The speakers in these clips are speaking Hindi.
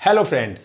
हेलो फ्रेंड्स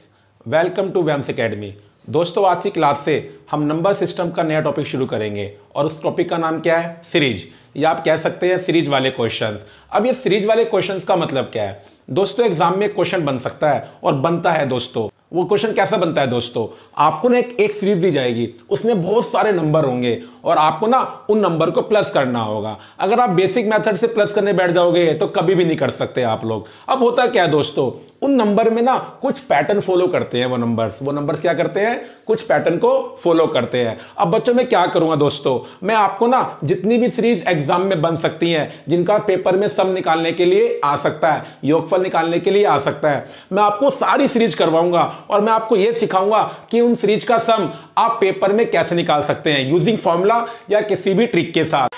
वेलकम टू वैम्स एकेडमी दोस्तों, आज की क्लास से हम नंबर सिस्टम का नया टॉपिक शुरू करेंगे और उस टॉपिक का नाम क्या है? सीरीज़ या आप कह सकते हैं सीरीज़ वाले क्वेश्चंस अब ये सीरीज़ वाले क्वेश्चंस का मतलब क्या है? दोस्तों एग्ज़ाम में क्वेश्चन बन सकता है और बनता है दोस्तों। वो क्वेश्चन कैसा बनता है दोस्तों? आपको ना एक, एक सीरीज़ दी जाएगी। उसमें बहुत सारे नंबर होंगे और आपको ना उन नंबर को प्लस करना होगा। अगर आप बेसिक मेथड से प्लस करने बैठ जाओगे तो कभी भी नहीं कर सकते आप लोग। अब होता क्या है दोस्तों? उन नंबर में ना कुछ पैटर्न फॉलो करते हैं वो नंबर्स वो नंबर्स क्या करते हैं? कुछ पैटर्न को फॉलो करते हैं। अब बच्चों में क्या करूँगा दोस्तों? मैं आपको ना जितनी भी सीरीज़ एग्ज़ाम में बन सकती हैं जिनका पेपर में सम निकालने के लिए आ सकता है योगफल निकालने के लिए आ सकता है मैं आपको सारी सीरीज़ करवाऊँगा। और मैं आपको यह सिखाऊँगा कि उन सीरीज़ का सम आप पेपर में कैसे निकाल सकते हैं यूजिंग फॉर्मूला या किसी भी ट्रिक के साथ।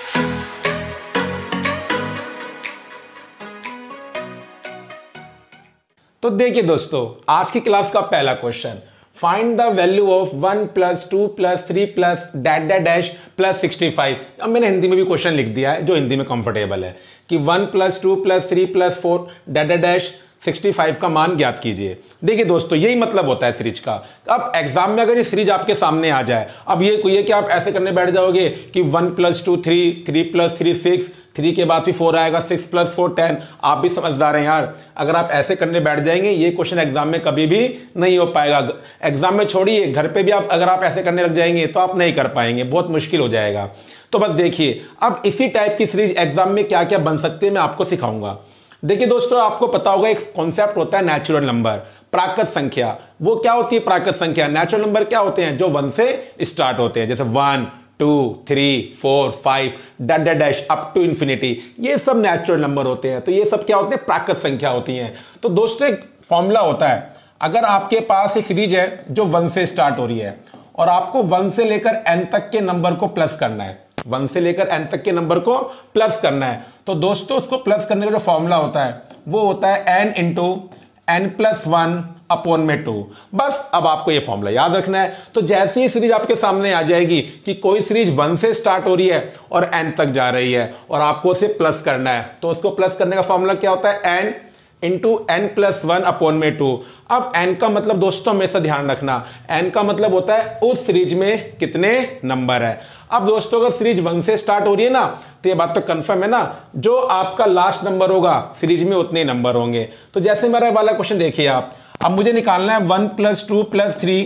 तो देखिए दोस्तों, आज की क्लास का पहला question find the value of one plus two plus three plus dot dot dash plus sixty five अब मैंने हिंदी में भी क्वेश्चन लिख दिया है, जो हिंदी में कंफर्टेबल है, कि one plus two plus three plus four dot dash 65 का मान ज्ञात कीजिए। देखिए दोस्तों, यही मतलब होता है सीरीज़ का। अब एग्ज़ाम में अगर ये सीरीज़ आपके सामने आ जाए, अब ये है कि आप ऐसे करने बैठ जाओगे कि one plus two three three plus three six three के बाद भी फोर आएगा सिक्स प्लस फोर टेन आप भी समझदार हैं यार। अगर आप ऐसे करने बैठ जाएँगे, ये क्वेश्चन एग्ज़ाम में कभी भी नहीं हो पाएगा। एग्ज़ाम में छोड़िए, घर पे भी आप, अगर आप ऐसे करने लग जाएँगे तो आप नहीं कर पाएँगे। बहुत मुश्किल हो जाएगा। तो बस देखिए, अब इसी टाइप की सीरीज़ एग्ज़ाम में क्या क्या बन सकते हैं, मैं आपको सिखाऊँगा। देखिए दोस्तों, आपको पता होगा एक कॉन्सेप्ट होता है नेचुरल नंबर प्राकृत संख्या। वो क्या होती है प्राकृत संख्या? नेचुरल नंबर क्या होते हैं? जो वन से स्टार्ट होते हैं। जैसे one two three four five dot dash up to infinity ये सब नेचुरल नंबर होते हैं। तो ये सब क्या होते हैं? प्राकृत संख्या होती हैं। तो दोस्तों, एक फॉर्मूला होता है। अगर आपके पास एक सीरीज़ है जो वन से स्टार्ट हो रही है और आपको वन से लेकर एन तक के नंबर को प्लस करना है वन से लेकर एन तक के नंबर को प्लस करना है। तो दोस्तों उसको प्लस करने का जो फॉर्मूला होता है, वो होता है n into n plus one upon में टू बस, अब आपको ये फॉर्मूला याद रखना है। तो जैसे ही सीरीज़ आपके सामने आ जाएगी कि कोई सीरीज़ वन से स्टार्ट हो रही है और एन तक जा रही है और आपको उसे प्लस करना है तो उसको प्लस करने का फॉर्मूला क्या होता है? N into n plus one upon में टू अब एन का मतलब दोस्तों हमेशा ध्यान रखना। एन का मतलब होता है उस सीरीज़ में कितने नंबर है। अब दोस्तों अगर सीरीज़ वन से स्टार्ट हो रही है ना तो ये बात तो कंफर्म है ना, जो आपका लास्ट नंबर होगा सीरीज़ में उतने नंबर होंगे। तो जैसे मेरा वाला क्वेश्चन देखिए आप। अब मुझे निकालना है one plus two plus three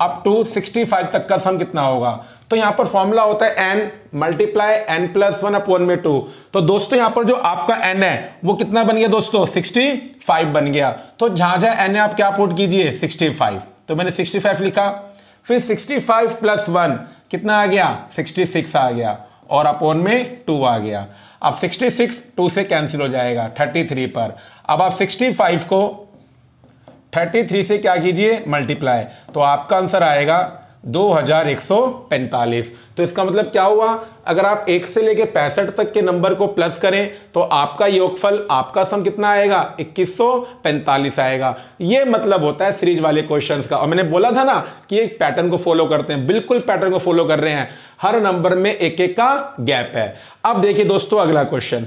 up to sixty five तक का सम कितना होगा? तो यहाँ पर फॉर्मूला होता है n multiply n plus one upon में टू तो दोस्तों, यहाँ पर जो आपका एन है, वो कितना बन गया दोस्तों? सिक्सटी फाइव बन गया। तो जहाँ जहाँ एन है, आप क्या पुट कीजिए? सिक्सटी फाइव तो मैंने सिक्सटी फाइव लिखा। फिर सिक्सटी फाइव प्लस वन कितना आ गया? सिक्सटी सिक्स आ गया। और अपॉन में टू आ गया। अब सिक्सटी सिक्स टू से कैंसिल हो जाएगा थर्टी थ्री पर। अब आप सिक्सटी फाइव को थर्टी थ्री से क्या कीजिए? मल्टीप्लाई तो आपका आंसर आएगा 2145 तो इसका मतलब क्या हुआ? अगर आप एक से लेके पैंसठ तक के नंबर को प्लस करें तो आपका योगफल, आपका सम कितना आएगा? 2145 आएगा. ये मतलब होता है सीरीज़ वाले क्वेश्चंस का. और मैंने बोला था ना कि एक पैटर्न को फॉलो करते हैं. बिल्कुल पैटर्न को फॉलो कर रहे हैं. हर नंबर में एक एक का गैप है. अब देखिए दोस्तों, अगला क्वेश्चन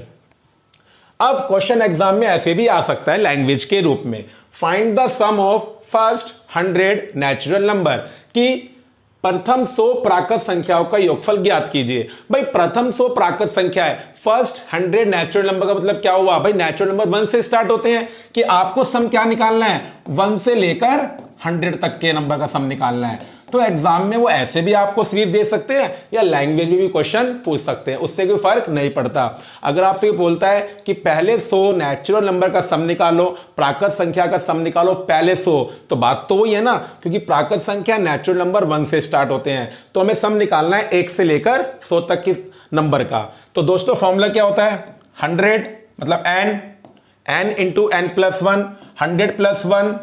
अब क्वेश्चन एग्ज़ाम में ऐसे भी आ सकता है लैंग्वेज के रूप में। Find the sum of first hundred natural number कि प्रथम सो प्राकृत संख्याओं का योगफल ज्ञात कीजिए। भाई, प्रथम सो प्राकृत संख्या है। फ़र्स्ट हंड्रेड नेचुरल नंबर का मतलब क्या हुआ? भाई नेचुरल नंबर वन से स्टार्ट होते हैं कि आपको सम क्या निकालना है? वन से लेकर हंड्रेड तक के नंबर का सम निकालना है। तो एग्ज़ाम में वो ऐसे भी आपको सीरीज़ दे सकते हैं या लैंग्वेज में भी क्वेश्चन पूछ सकते हैं। उससे कोई फ़र्क नहीं पड़ता। अगर आपसे बोलता है कि पहले सो नेचुरल नंबर का सम निकालो, प्राकृत संख्या का सम निकालो, पहले सो तो बात तो वही है ना, क्योंकि प्राकृत संख्या नेचुरल नंबर वन से स्टार्ट होते हैं। तो हमें सम निकालना है एक से लेकर सो तक के नंबर का। तो दोस्तों फॉर्मूला क्या होता है? हंड्रेड मतलब n n into n plus one hundred plus one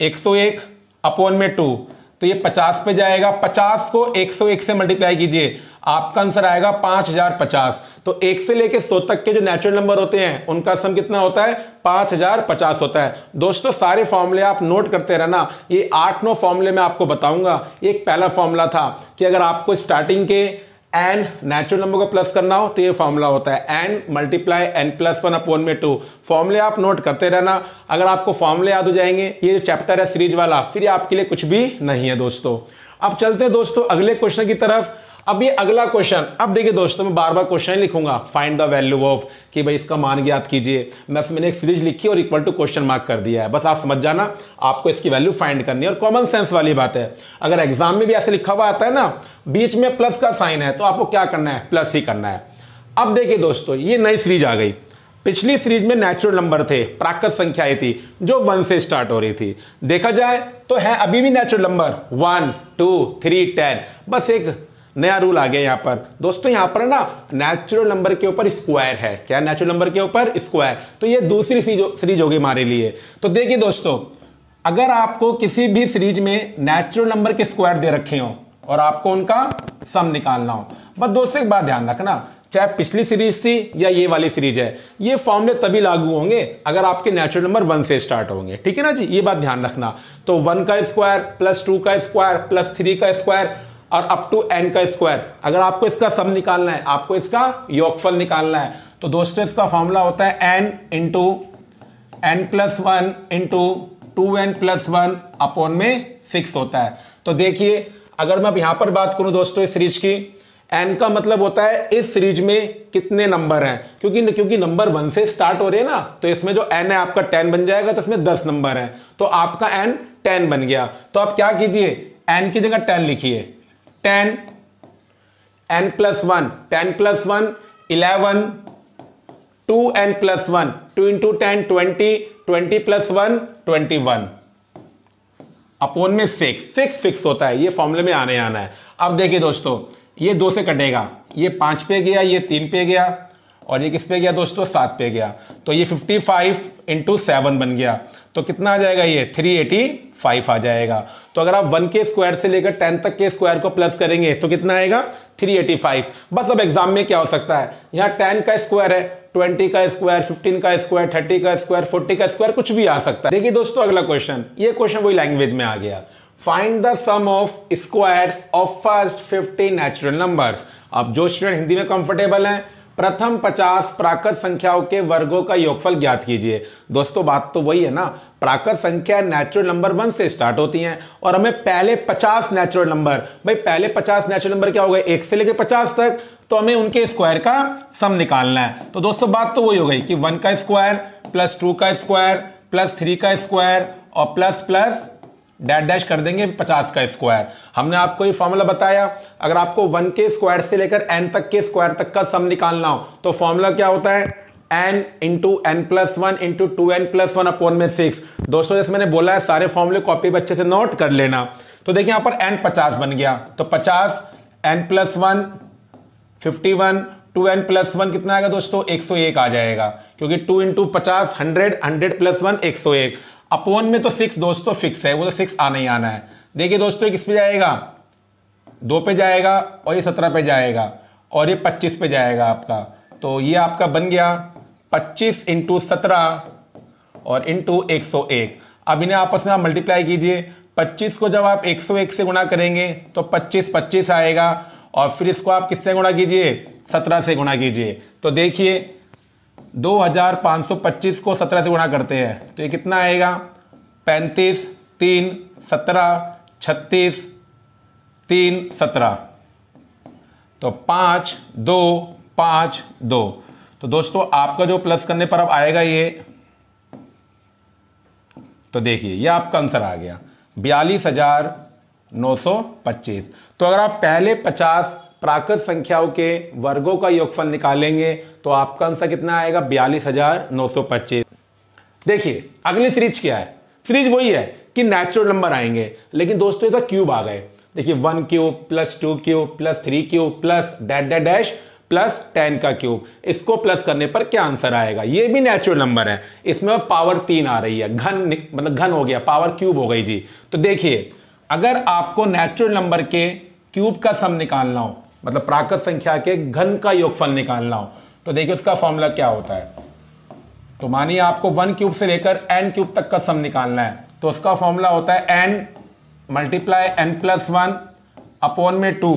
एक सौ एक अपॉन में टू तो ये 50 पे जाएगा। 50 को 101 से मल्टीप्लाई कीजिए, आपका आंसर आएगा 5050 तो एक से लेके 100 तक के जो नेचुरल नंबर होते हैं, उनका सम कितना होता है? 5050 होता है। दोस्तों, सारे फॉर्मूले आप नोट करते रहना। ये आठ नौ फॉर्मूले मैं आपको बताऊँगा। एक पहला फॉर्मूला था कि अगर आपको स्टार्टिंग के एन नेचुरल नंबर को प्लस करना हो तो ये फॉर्मूला होता है n multiply n plus one upon में टू फॉर्मूले आप नोट करते रहना। अगर आपको फॉर्मूले याद हो जाएँगे, ये जो चैप्टर है सीरीज़ वाला, फिर आपके लिए कुछ भी नहीं है दोस्तों। अब चलते हैं दोस्तों अगले क्वेश्चन की तरफ़। अब ये अगला क्वेश्चन अब देखिए दोस्तों, मैं बार बार क्वेश्चन लिखूँगा. फाइंड द वैल्यू ऑफ़ कि भाई इसका मान ज्ञात कीजिए. मैं, मैंने एक सीरीज़ लिखी और इक्वल टू क्वेश्चन मार्क कर दिया है. बस आप समझ जाना, आपको इसकी वैल्यू फाइंड करनी है और कॉमन सेंस वाली बात है. अगर एग्ज़ाम में भी ऐसे लिखा हुआ आता है ना, बीच में प्लस का साइन है तो आपको क्या करना है? प्लस ही करना है. अब देखिए दोस्तों, ये नई सीरीज़ आ गई. पिछली सीरीज़ में नेचुरल नंबर थे, प्राकृत संख्याएँ थी, जो वन से स्टार्ट हो रही थी. देखा जाए तो है अभी भी natural number one two three ten बस एक नया रूल आ गया यहाँ पर। दोस्तों, यहाँ पर ना नेचुरल नंबर के ऊपर स्क्वायर है। क्या नेचुरल नंबर के ऊपर? स्क्वायर तो ये दूसरी सीरीज़ होगी हमारे लिए। तो देखिए दोस्तों, अगर आपको किसी भी सीरीज़ में नेचुरल नंबर के स्क्वायर दे रखे हो और आपको उनका सम निकालना हो, बस दोस्तों एक बात ध्यान रखना, चाहे पिछली सीरीज़ थी या ये वाली सीरीज़ है, ये फॉर्मूले तभी लागू होंगे अगर आपके नेचुरल नंबर वन से स्टार्ट होंगे। ठीक है ना जी? ये बात ध्यान रखना। तो वन का स्क्वायर प्लस टू का स्क्वायर प्लस थ्री का स्क्वायर और अप टू एन का स्क्वायर अगर आपको इसका सम निकालना है, आपको इसका योगफल निकालना है तो दोस्तों इसका फॉर्मूला होता है n into n plus one into two n plus one upon में सिक्स होता है. तो देखिए, अगर मैं अब यहाँ पर बात करूँ दोस्तों इस सीरीज़ की एन का मतलब होता है इस सीरीज़ में कितने नंबर हैं? क्योंकि क्योंकि नंबर वन से स्टार्ट हो रहे हैं ना तो इसमें जो एन है आपका टेन बन जाएगा तो इसमें दस नंबर है. तो आपका एन टेन बन गया. तो आप क्या कीजिए एन की जगह टेन लिखिए. Ten, n plus one, ten plus one, eleven, two n plus one, two into ten, twenty twenty plus one, twenty one. Upon में सिक्स सिक्स फिक्स होता है, ये फॉर्मूले में आने आना है। अब देखिए दोस्तों, ये दो से कटेगा, ये पाँच पे गया, ये तीन पे गया, और ये किस पे गया दोस्तों, सात पे गया। तो ये फिफ्टी फाइव इंटू सेवन बन गया। तो कितना आ जाएगा ये? थ्री एटी फाइव आ जाएगा। तो अगर आप वन के स्क्वायर से लेकर टेन तक के स्क्वायर को प्लस करेंगे तो कितना आएगा? थ्री एटी फाइव बस अब एग्ज़ाम में क्या हो सकता है? यहाँ टेन का स्क्वायर है ट्वेंटी का स्क्वायर फिफ्टीन का स्क्वायर थर्टी का स्क्वायर फोर्टी का स्क्वायर कुछ भी आ सकता है। देखिए दोस्तों, अगला क्वेश्चन ये क्वेश्चन वही लैंग्वेज में आ गया। Find the sum of squares of first fifty natural numbers अब जो स्टूडेंट हिंदी में कंफर्टेबल हैं प्रथम 50 प्राकृत संख्याओं के वर्गों का योगफल ज्ञात कीजिए। दोस्तों, बात तो वही है ना। प्राकृत संख्या नेचुरल नंबर वन से स्टार्ट होती हैं और हमें पहले 50 नेचुरल नंबर भाई पहले 50 नेचुरल नंबर क्या हो गए? एक से लेकर 50 तक। तो हमें उनके स्क्वायर का सम निकालना है। तो दोस्तों, बात तो वही हो गई कि वन का स्क्वायर प्लस टू का स्क्वायर प्लस थ्री का स्क्वायर और प्लस प्लस डैश डैश कर देंगे पचास का स्क्वायर। हमने आपको ये फॉर्मूला बताया, अगर आपको वन के स्क्वायर से लेकर एन तक के स्क्वायर तक का सम निकालना हो तो फॉर्मूला क्या होता है? N into n plus one into two n plus one upon में सिक्स दोस्तों, जैसे मैंने बोला है, सारे फॉर्मूले कॉपी अच्छे से नोट कर लेना। तो देखिए, यहाँ पर एन पचास बन गया। तो पचास n plus one fifty one two n plus one कितना आएगा दोस्तों? एक सौ एक आ जाएगा। क्योंकि टू इंटू पचास हंड्रेड हंड्रेड प्लस वन एक सौ एक। अपोन में तो सिक्स दोस्तों फिक्स है, वो तो सिक्स आना ही आना है। देखिए दोस्तों किस पे जाएगा? दो पे जाएगा और ये सत्रह पे जाएगा और ये पच्चीस पे जाएगा आपका। तो ये आपका बन गया पच्चीस इंटू सत्रह और इंटू एक सौ एक। अब इन्हें आपस में आप मल्टीप्लाई कीजिए। पच्चीस को जब आप एक सौ एक से गुणा करेंगे तो पच्चीस पच्चीस आएगा और फिर इसको आप किससे गुणा कीजिए? सत्रह से गुणा कीजिए। तो देखिए 2525 को 17 से गुणा करते हैं। तो ये कितना आएगा? पैंतीस, तीन, सत्रह, छत्तीस, तीन, सत्रह। तो पाँच, दो पाँच, दो। तो दोस्तों, आपका जो प्लस करने पर अब आएगा ये तो देखिए, ये आपका आंसर आ गया। बयालीस हज़ार नौ सौ पच्चीस। तो अगर आप पहले पचास प्राकृत संख्याओं के वर्गों का योगफल निकालेंगे तो आपका आंसर कितना आएगा? बयालीस हज़ार नौ सौ पच्चीस। देखिए, अगली सीरीज़ क्या है? सीरीज़ वही है कि नेचुरल नंबर आएँगे, लेकिन दोस्तों, ऐसा क्यूब आ गए। देखिए one cube plus two cube plus three cube plus dot dot dash plus ten का क्यूब इसको प्लस करने पर क्या आंसर आएगा? ये भी नेचुरल नंबर है। इसमें पावर तीन आ रही है। घन मतलब घन हो गया पावर क्यूब हो गई जी। तो देखिए, अगर आपको नेचुरल नंबर के क्यूब का सम निकालना हो मतलब प्राकृत संख्या के घन का योगफल निकालना हो। तो देखिए उसका फॉर्मूला क्या होता है? तो मानिए आपको वन क्यूब से लेकर एन क्यूब तक का सम निकालना है। तो उसका फॉर्मूला होता है n multiply n plus one upon में टू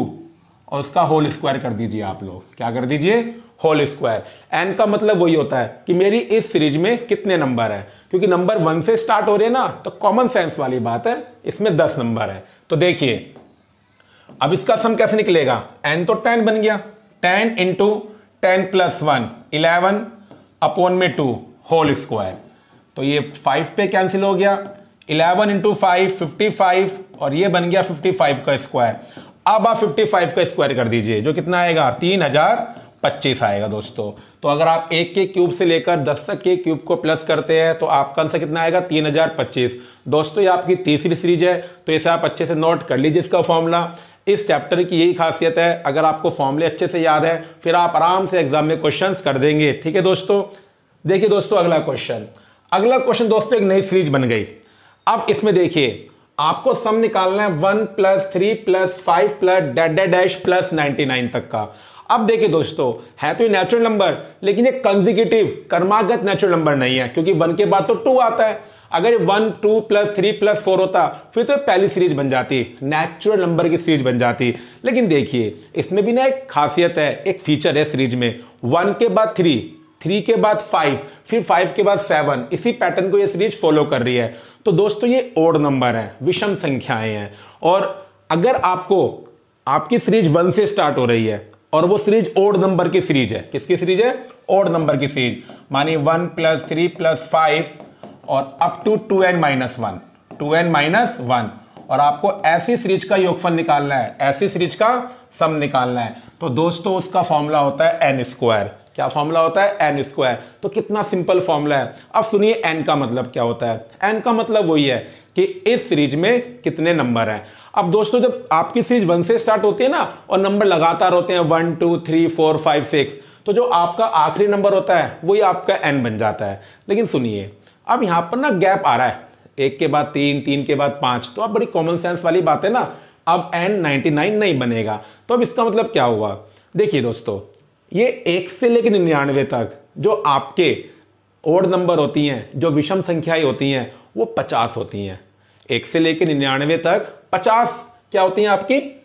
और उसका होल स्क्वायर कर दीजिए आप लोग। क्या कर दीजिए? होल स्क्वायर एन का मतलब वही होता है कि मेरी इस सीरीज़ में कितने नंबर है? क्योंकि नंबर वन से स्टार्ट हो रहे हैं ना तो कॉमन सेंस वाली बात है, इसमें दस नंबर है। तो देखिए अब इसका सम कैसे निकलेगा? एन तो टेन बन गया। Ten into ten plus one eleven upon में टू होल स्क्वायर तो ये फाइव पे कैंसिल हो गया। Eleven into five fifty five और ये बन गया फिफ्टी फाइव का स्क्वायर अब आप फिफ्टी फाइव का स्क्वायर कर दीजिए, जो कितना आएगा? तीन हज़ार पच्चीस आएगा दोस्तों। तो अगर आप एक के क्यूब से लेकर दस तक के क्यूब को प्लस करते हैं तो आपका आंसर कितना आएगा? तीन हज़ार पच्चीस। दोस्तों, ये आपकी तीसरी सीरीज़ है तो इसे आप अच्छे से नोट कर लीजिए इसका फॉर्मूला। इस चैप्टर की यही खासियत है, अगर आपको फॉर्मूले अच्छे से याद है, फिर आप आराम से एग्ज़ाम में क्वेश्चन कर देंगे। ठीक है दोस्तों? देखिए दोस्तों, अगला क्वेश्चन। अगला क्वेश्चन दोस्तों, एक नई सीरीज़ बन गई। अब इसमें देखिए, आपको सम निकालना है one plus three plus five plus dot dash plus ninety nine तक का। अब देखिए दोस्तों, है तो ये नेचुरल नंबर लेकिन ये कंजिक्यूटिव कर्मागत नेचुरल नंबर नहीं है, क्योंकि वन के बाद तो टू आता है। अगर one two plus three plus four होता, फिर तो पहली सीरीज़ बन जाती नेचुरल नंबर की सीरीज़ बन जाती। लेकिन देखिए, इसमें भी ना एक खासियत है, एक फीचर है सीरीज़ में। वन के बाद थ्री थ्री के बाद फाइव फिर फाइव के बाद सेवन इसी पैटर्न को ये सीरीज़ फॉलो कर रही है। तो दोस्तों, ये ओड नंबर है, विषम संख्याएँ हैं। और अगर आपको, आपकी सीरीज़ वन से स्टार्ट हो रही है और वो सीरीज़ ओड नंबर की सीरीज़ है। किसकी सीरीज़ है? ओड नंबर की सीरीज़ मानी one plus three plus five और up to two n minus one two n minus one और आपको ऐसी सीरीज़ का योगफल निकालना है। ऐसी सीरीज़ का सम निकालना है। तो दोस्तों, उसका फॉर्मूला होता है एन स्क्वायर क्या फॉर्मूला होता है? एन स्क्वायर तो कितना सिंपल फॉर्मूला है। अब सुनिए एन का मतलब क्या होता है। एन का मतलब वही है कि इस सीरीज़ में कितने नंबर हैं। अब दोस्तों, जब आपकी सीरीज़ वन से स्टार्ट होती है ना, और नंबर लगातार होते हैं one two three four five six तो जो आपका आखिरी नंबर होता है, वही आपका एन बन जाता है। लेकिन सुनिए, अब यहाँ पर ना गैप आ रहा है। एक के बाद तीन तीन के बाद पाँच तो अब बड़ी कॉमन सेंस वाली बात है ना, अब एन नाइन्टी नाइन नहीं बनेगा। तो अब इसका मतलब क्या हुआ? देखिए दोस्तों, ये एक से लेकर निन्यानवे तक जो आपके ओड नंबर होती हैं, जो विषम संख्याएँ होती हैं, वो पचास होती हैं। एक से लेकर निन्यानवे तक। पचास, क्या होती हैं आपकी?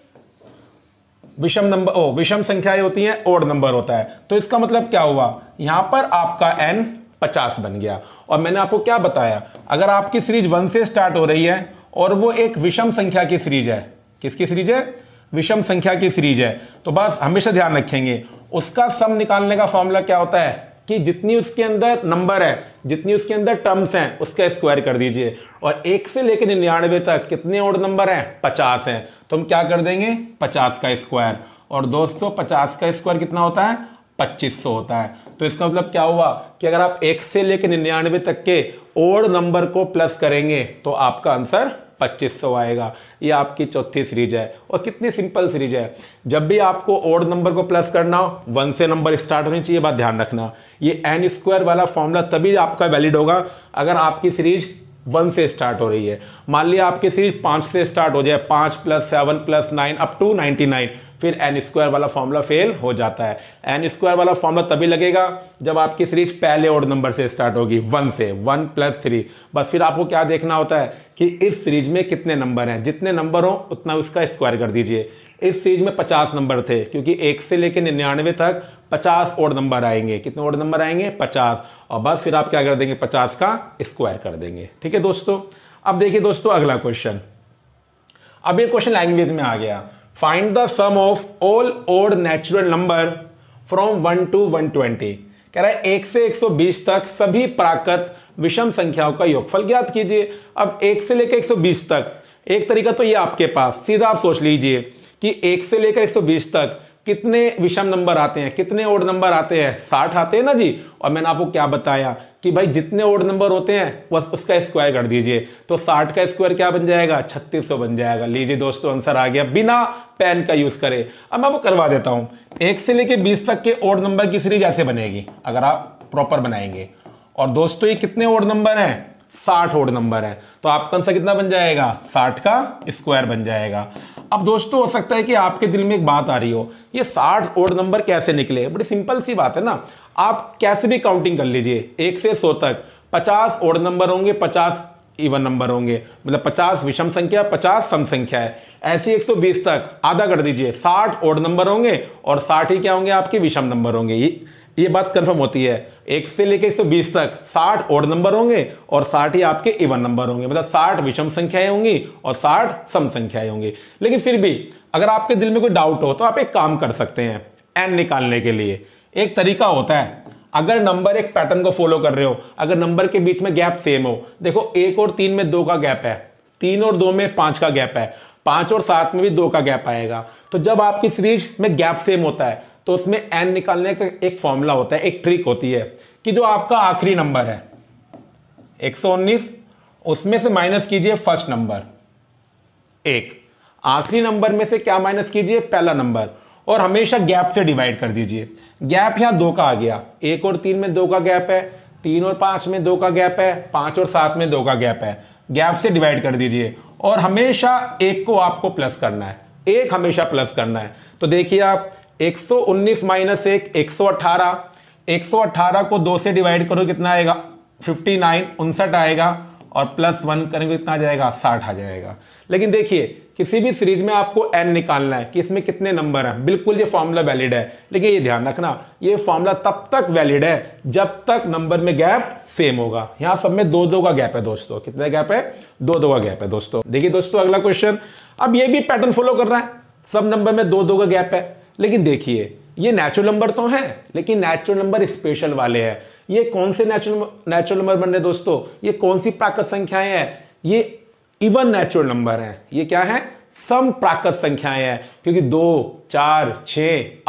विषम नंबर ओ, विषम संख्याएँ होती हैं, ओड नंबर होता है। तो इसका मतलब क्या हुआ? यहाँ पर आपका एन पचास बन गया। और मैंने आपको क्या बताया? अगर आपकी सीरीज़ वन से स्टार्ट हो रही है और वो एक विषम संख्या की सीरीज़ है, किसकी सीरीज़ है? विषम संख्या की सीरीज़ है। तो बस हमेशा ध्यान रखेंगे। उसका सम निकालने का फॉर्मूला क्या होता है? कि जितनी उसके अंदर नंबर है, जितनी उसके अंदर टर्म्स हैं, उसका स्क्वायर कर दीजिए। और एक से लेकर निन्यानवे तक कितने और नंबर हैं? पचास हैं। तो हम क्या कर देंगे? पचास का स्क्वायर और दोस्तों, पचास का स्क्वायर कितना होता है? पच्चीस सौ होता है। तो इसका मतलब क्या हुआ? कि अगर आप एक से लेकर निन्यानवे तक के ओड नंबर को प्लस करेंगे तो आपका आंसर 2500 आएगा, ये आपकी चौथी सीरीज़ है। और कितनी सिंपल सीरीज़ है, जब भी आपको ओड नंबर को प्लस करना हो वन से नंबर स्टार्ट होनी चाहिए बात ध्यान रखना। ये एन स्क्वायर वाला फॉर्मूला तभी आपका वैलिड होगा, अगर आपकी सीरीज़ वन से स्टार्ट हो रही है। मान लिया आपकी सीरीज़ पाँच से स्टार्ट हो जाए, पाँच plus seven plus nine up to ninety nine फिर एन स्क्वायर वाला फॉर्मूला फेल हो जाता है। एन स्क्वायर वाला फॉर्मूला तभी लगेगा जब आपकी सीरीज़ पहले और नंबर से स्टार्ट होगी वन से वन प्लस थ्री बस फिर आपको क्या देखना होता है कि इस सीरीज़ में कितने नंबर हैं। जितने नंबर हो, उतना उसका स्क्वायर कर दीजिए। इस सीरीज़ में पचास नंबर थे, क्योंकि एक से लेकर निन्यानवे तक पचास और नंबर आएँगे। कितने और नंबर आएँगे? पचास। और बस फिर आप क्या कर देंगे? पचास का स्क्वायर कर देंगे। ठीक है दोस्तों? अब देखिए दोस्तों, अगला क्वेश्चन अब ये क्वेश्चन लैंग्वेज में आ गया। Find the sum of all odd natural number from one to one twenty कह रहा है, एक से 120 तक सभी प्राकृत विषम संख्याओं का योगफल ज्ञात कीजिए। अब एक से लेकर 120 तक, एक तरीका तो ये आपके पास। सीधा आप सोच लीजिए कि एक से लेकर 120 तक कितने विषम नंबर आते हैं, कितने ओड नंबर आते हैं? साठ आते हैं ना जी? और मैंने आपको क्या बताया कि भाई जितने ओड नंबर होते हैं, बस उसका स्क्वायर कर दीजिए। तो साठ का स्क्वायर क्या बन जाएगा? छत्तीस बन जाएगा। लीजिए दोस्तों आंसर आ गया। बिना पेन का यूज़ करें। अब मैं आपको करवा देता हूँ। एक से लेके बीस तक के ओड नंबर की सीरीज़ ऐसे बनेगी, अगर आप प्रॉपर बनाएँगे। और दोस्तों, ये कितने ओड नंबर हैं? साठ ओड नंबर है। तो आपका आंसर कितना बन जाएगा? साठ का स्क्वायर बन जाएगा। अब दोस्तों, हो सकता है कि आपके दिल में एक बात आ रही हो। ये साठ ओड नंबर कैसे निकले? बड़ी सिंपल सी बात है ना। आप कैसे भी काउंटिंग कर लीजिए। एक से सौ तक। पचास ओड नंबर होंगे, पचास इवन नंबर होंगे। मतलब 50 विषम संख्या 50 सम संख्या है। ऐसी 120 तक आधा कर दीजिए। 60 ओड नंबर होंगे और 60 ही क्या होंगे? आपके विषम नंबर होंगे। ये बात कंफर्म होती है। एक से लेकर 120 तक 60 ओड नंबर होंगे और 60 ही आपके इवन नंबर होंगे। मतलब 60 विषम संख्याएँ होंगी और 60 सम संख्याएँ होंगी। लेकिन फिर भी अगर आपके दिल में कोई डाउट हो तो आप एक काम कर सकते हैं एन निकालने के लिए। एक तरीका होता है, अगर नंबर एक पैटर्न को फॉलो कर रहे हो, अगर नंबर के बीच में गैप सेम हो, देखो एक और तीन में दो का गैप है, तीन और दो में पाँच का गैप है, पाँच और सात में भी दो का गैप आएगा। तो जब आपकी सीरीज़ में गैप सेम होता है तो उसमें एन निकालने का एक फॉर्मूला होता है, एक ट्रिक होती है कि जो आपका आखिरी नंबर है 119 उसमें से माइनस कीजिए फ़र्स्ट नंबर एक। आखिरी नंबर में से क्या माइनस कीजिए? पहला नंबर और हमेशा गैप से डिवाइड कर दीजिए। गैप यहाँ दो का आ गया। एक और तीन में दो का गैप है, तीन और पाँच में दो का गैप है, पाँच और सात में दो का गैप है। गैप से डिवाइड कर दीजिए। और हमेशा एक को आपको प्लस करना है। एक हमेशा प्लस करना है। तो देखिए आप 119 माइनस एक एक सौ को दो से डिवाइड करो, कितना आएगा? 59 उनसठ आएगा, और प्लस वन करेंगे, कितना आ जाएगा? साठ आ जाएगा। लेकिन देखिए, किसी भी सीरीज़ में आपको एन निकालना है कि इसमें कितने नंबर हैं। बिल्कुल ये फॉर्मूला वैलिड है। लेकिन ये ध्यान रखना, ये फॉर्मूला तब तक वैलिड है जब तक नंबर में गैप सेम होगा। यहाँ सब में दो दो का गैप है दोस्तों। कितने गैप है? दो दो का गैप है दोस्तों। देखिए दोस्तों, अगला क्वेश्चन अब ये भी पैटर्न फॉलो कर रहा है। सब नंबर में दो दो का गैप है। लेकिन देखिए, ये नेचुरल नंबर तो है, लेकिन नेचुरल नंबर स्पेशल वाले हैं। ये कौन से नेचुरल नेचुरल नंबर बन रहे दोस्तों? ये कौन सी प्राकृत संख्याएँ हैं? ये इवन नेचुरल नंबर है। ये क्या है? सम प्राकृत संख्याएँ हैं, क्योंकि दो, चार छ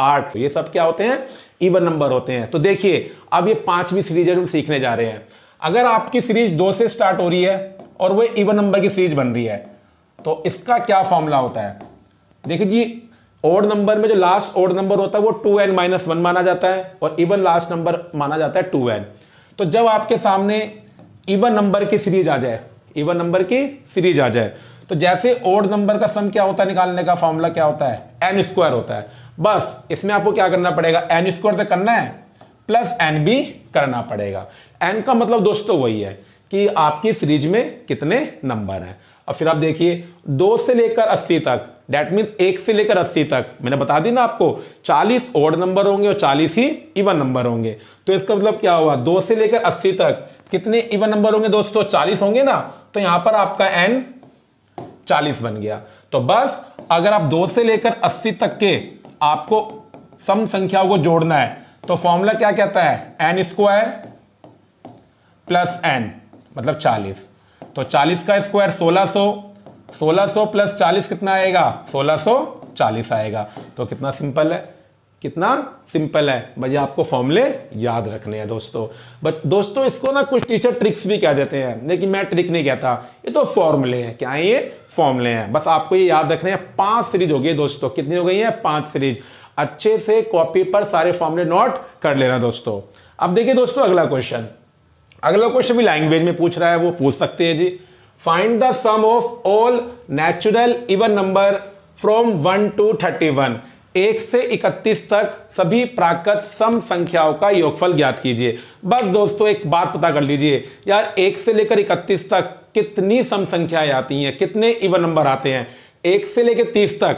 आठ, ये सब क्या होते हैं? इवन नंबर होते हैं। तो देखिए, अब ये पांचवी सीरीज़ है जो सीखने जा रहे हैं। अगर आपकी सीरीज़ दो से स्टार्ट हो रही है और वो इवन नंबर की सीरीज़ बन रही है तो इसका क्या फॉर्मूला होता है? देखिए जी ओड नंबर में जो लास्ट ओड नंबर होता है, वो टू एन माइनस वन माना जाता है और इवन लास्ट नंबर माना जाता है टू एन तो जब आपके सामने इवन नंबर की सीरीज़ आ जाए इवन नंबर की सीरीज़ आ जाए तो जैसे ओड नंबर का सम क्या होता है निकालने का फॉर्मूला क्या होता है? एन स्क्वायर होता है। बस, इसमें आपको क्या करना पड़ेगा? एन स्क्वायर तो करना है प्लस एन भी करना पड़ेगा। एन का मतलब दोस्तों वही है कि आपकी सीरीज़ में कितने नंबर हैं। और फिर आप देखिए, दो से लेकर अस्सी तक डेट मीन्स एक से लेकर अस्सी तक। मैंने बता दी ना आपको, चालीस ओड नंबर होंगे और चालीस ही इवन नंबर होंगे। तो इसका मतलब क्या हुआ? दो से लेकर अस्सी तक। कितने इवन नंबर होंगे दोस्तों? चालीस होंगे ना? तो यहाँ पर आपका एन चालीस बन गया। तो बस, अगर आप दो से लेकर अस्सी तक के आपको सम संख्याओं को जोड़ना है तो फॉर्मूला क्या कहता है? एन स्क्वायर प्लस एन मतलब चालीस। तो 40 का स्क्वायर 1600 1600 प्लस 40 कितना आएगा? 1640 आएगा। तो कितना सिंपल है? कितना सिंपल है? भाई आपको फॉर्मूले याद रखने हैं दोस्तों। बट दोस्तों, इसको ना कुछ टीचर ट्रिक्स भी कह देते हैं। लेकिन मैं ट्रिक नहीं कहता। ये तो फॉर्मूले हैं। क्या है ये? फॉर्मूले हैं। बस आपको ये याद रखने हैं। पाँच सीरीज़ हो गई दोस्तों। कितनी हो गई है? पाँच सीरीज़ अच्छे से कॉपी पर सारे फॉर्मूले नोट कर लेना दोस्तों। अब देखिए दोस्तों, अगला क्वेश्चन अगला क्वेश्चन भी लैंग्वेज में पूछ रहा है। वो पूछ सकते हैं जी। Find the sum of all natural even number from one to thirty one एक से इकतीस तक सभी प्राकृत सम संख्याओं का योगफल ज्ञात कीजिए। बस दोस्तों, एक बात पता कर लीजिए। यार, एक से लेकर इकतीस तक कितनी सम संख्याएँ आती हैं? कितने इवन नंबर आते हैं? एक से लेकर तीस तक।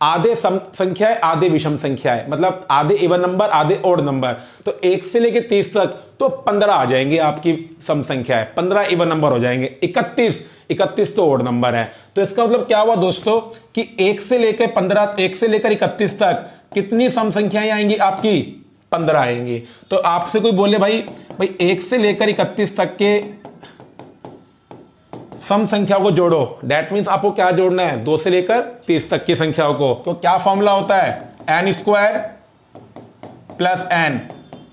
आधे सम संख्या है, आधे विषम संख्या है। मतलब आधे इवन नंबर आधे ओड नंबर तो एक से लेके तीस तक तो पंद्रह आ जाएँगे आपकी सम संख्या है। पंद्रह इवन नंबर हो जाएँगे। इकतीस इकतीस तो ओड नंबर है। तो इसका मतलब क्या हुआ दोस्तों कि एक से लेकर पंद्रह, एक से लेकर इकतीस तक कितनी सम संख्याएँ आएँगी आपकी? पंद्रह आएँगी। तो आपसे कोई बोले भाई भाई एक से लेकर इकतीस तक के सम संख्याओं को जोड़ो। डेट मीन्स आपको क्या जोड़ना है? दो से लेकर तीस तक की संख्याओं को। तो क्या फॉर्मूला होता है? एन स्क्वायर प्लस एन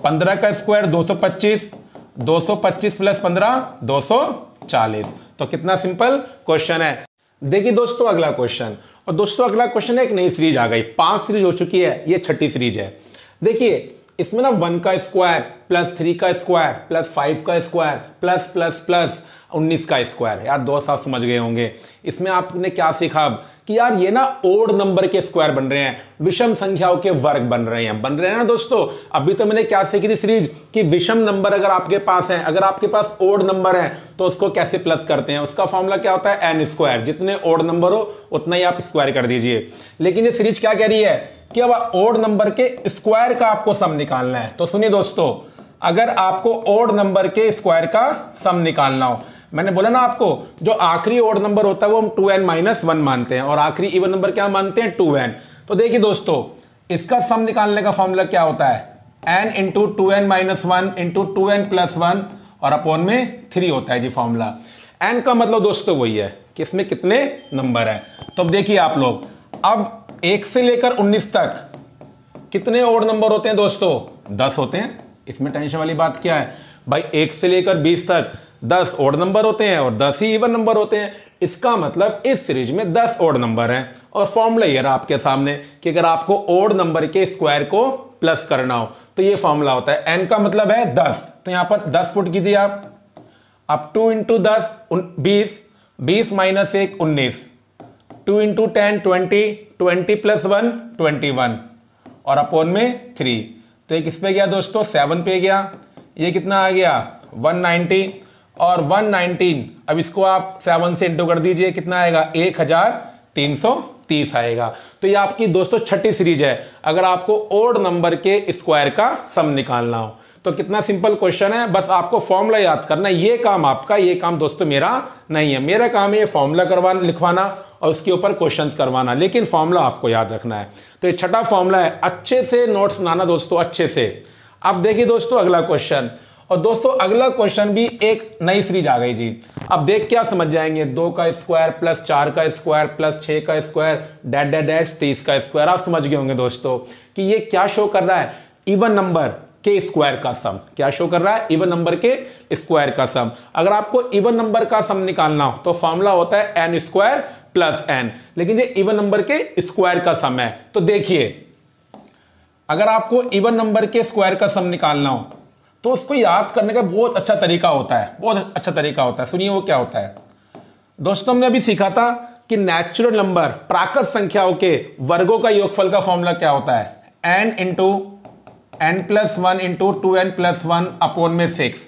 पंद्रह का स्क्वायर दो सौ पच्चीस, दो सौ पच्चीस प्लस पंद्रह, दो सौ चालीस। तो कितना सिंपल क्वेश्चन है। देखिए दोस्तों, अगला क्वेश्चन और दोस्तों, अगला क्वेश्चन है, एक नई सीरीज़ आ गई। पाँच सीरीज़ हो चुकी है, ये छठी सीरीज़ है। देखिए, इसमें ना वन का स्क्वायर प्लस थ्री का स्क्वायर, प्लस फाइव का स्क्वायर, प्लस प्लस प्लस, उन्नीस का स्क्वायर। यार, दो साफ़ समझ गए होंगे। इसमें आपने क्या सीखा अब? कि यार, ये ना ओड नंबर के स्क्वायर बन रहे हैं, विषम संख्याओं के वर्ग बन रहे हैं। बन रहे हैं ना दोस्तों? अभी तो मैंने क्या सीखी थी सीरीज़? कि विषम नंबर अगर आपके पास है, अगर आपके पास ओड नंबर है तो उसको कैसे प्लस करते हैं? उसका फॉर्मूला क्या होता है? N square. जितने ओड नंबर हो, उतना ही आप स्क्वायर कर दीजिए। लेकिन ये सीरीज़ क्या कह रही है? कि अब ओड नंबर के स्क्वायर का आपको सम निकालना है। तो सुनिए दोस्तों अगर आपको ओड नंबर के स्क्वायर का सम निकालना हो। मैंने बोला ना आपको, जो आखिरी ओड नंबर होता है वो हम टू एन माइनस वन मानते हैं, और आखिरी इवन नंबर क्या मानते हैं? Two n. तो देखिए दोस्तों, इसका सम निकालने का फॉर्मूला क्या होता है? N into two n minus one into two n plus one, और अपॉन में थ्री होता है जी फॉर्मूला एन का मतलब दोस्तों वही है कि इसमें कितने नंबर है। तो अब देखिए आप लोग, अब एक से लेकर उन्नीस तक कितने ओड नंबर होते हैं दोस्तों? दस होते हैं। इसमें टेंशन वाली बात क्या है? भाई, एक से लेकर बीस तक दस ओड नंबर होते हैं और दस ही इवन नंबर होते हैं। इसका मतलब इस सीरीज़ में दस ओड नंबर हैं। और फॉर्मूला ये रहा आपके सामने कि अगर आपको ओड नंबर के स्क्वायर को प्लस करना हो तो ये फॉर्मूला होता है। एन का मतलब है दस। तो यहाँ पर दस पुट कीजिए आप। अब टू इंटू दस बीस। बीस माइनस एक, उन्नीस। Two into ten twenty twenty plus one twenty one और अपोन में थ्री तो एक किस पे गया दोस्तों? सेवन पे गया। ये कितना आ गया? वन नाइनटी और 119 अब इसको आप सेवन से इंटू कर दीजिए, कितना आएगा? एक हज़ार तीन सौ तीस आएगा। तो ये आपकी दोस्तों छठी सीरीज़ है। अगर आपको ओड नंबर के स्क्वायर का सम निकालना हो तो कितना सिंपल क्वेश्चन है। बस आपको फॉर्मूला याद करना ये काम आपका, ये काम दोस्तों मेरा नहीं है। मेरा काम है ये फॉर्मूला करवा लिखवाना। और उसके ऊपर क्वेश्चंस करवाना। लेकिन फॉर्मूला आपको याद रखना है। तो ये छठा फॉर्मूला है, अच्छे से नोट्स बनाना दोस्तों, अच्छे से। अब देखिए दोस्तों, अगला क्वेश्चन और दोस्तों, अगला क्वेश्चन भी एक नई सीरीज़ आ गई जी। अब देख क्या समझ जाएँगे। दो का स्क्वायर प्लस चार का स्क्वायर प्लस छह का स्क्वायर डेड डेड डैश तीस का स्क्वायर आप समझ गए होंगे दोस्तों कि ये क्या शो कर रहा है? इवन नंबर के स्क्वायर का सम क्या शो कर रहा है? इवन नंबर के स्क्वायर का सम अगर आपको इवन नंबर का सम निकालना हो तो फॉर्मूला होता है एन स्क्वायर प्लस एन। लेकिन ये इवन नंबर के स्क्वायर का सम है। तो देखिए, अगर आपको इवन नंबर के स्क्वायर का सम निकालना हो तो उसको याद करने का बहुत अच्छा तरीका होता है। बहुत अच्छा तरीका होता है। सुनिए वो क्या होता है। दोस्तों, हमने अभी सीखा था कि नेचुरल नंबर प्राकृत संख्याओं के वर्गों का योगफल का फॉर्मूला क्या होता है? N into n plus one into two n plus one upon में सिक्स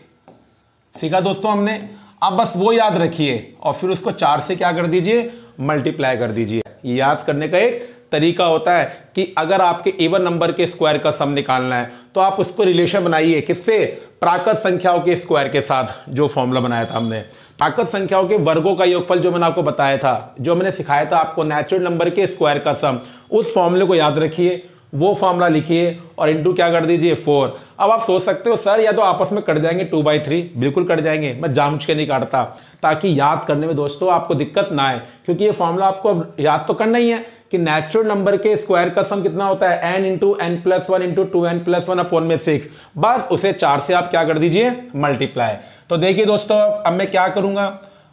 सीखा दोस्तों हमने। अब बस वो याद रखिए और फिर उसको चार से क्या कर दीजिए? मल्टीप्लाई कर दीजिए। याद करने का एक तरीका होता है कि अगर आपके इवन नंबर के स्क्वायर का सम निकालना है तो आप उसको रिलेशन बनाइए किससे प्राकृत संख्याओं के स्क्वायर के साथ जो फॉर्मूला बनाया था हमने। प्राकृत संख्याओं के वर्गों का योगफल जो मैंने आपको बताया था, जो मैंने सिखाया था आपको नेचुरल नंबर के स्क्वायर का सम उस फॉर्मूले को याद रखिए। वो फॉर्मूला लिखिए और इंटू क्या कर दीजिए? फोर अब आप सोच सकते हो, सर, या तो आपस में कट जाएँगे टू बाई थ्री बिल्कुल कट जाएँगे। मैं जामुच के नहीं काटता, ताकि याद करने में दोस्तों आपको दिक्कत ना आए, क्योंकि ये फॉर्मूला आपको याद तो करना ही है कि नेचुरल नंबर के स्क्वायर का सम कितना होता है? N into n plus one into two n plus one upon में सिक्स बस उसे चार से आप क्या कर दीजिए? मल्टीप्लाई तो देखिए दोस्तों, अब मैं क्या करूँगा?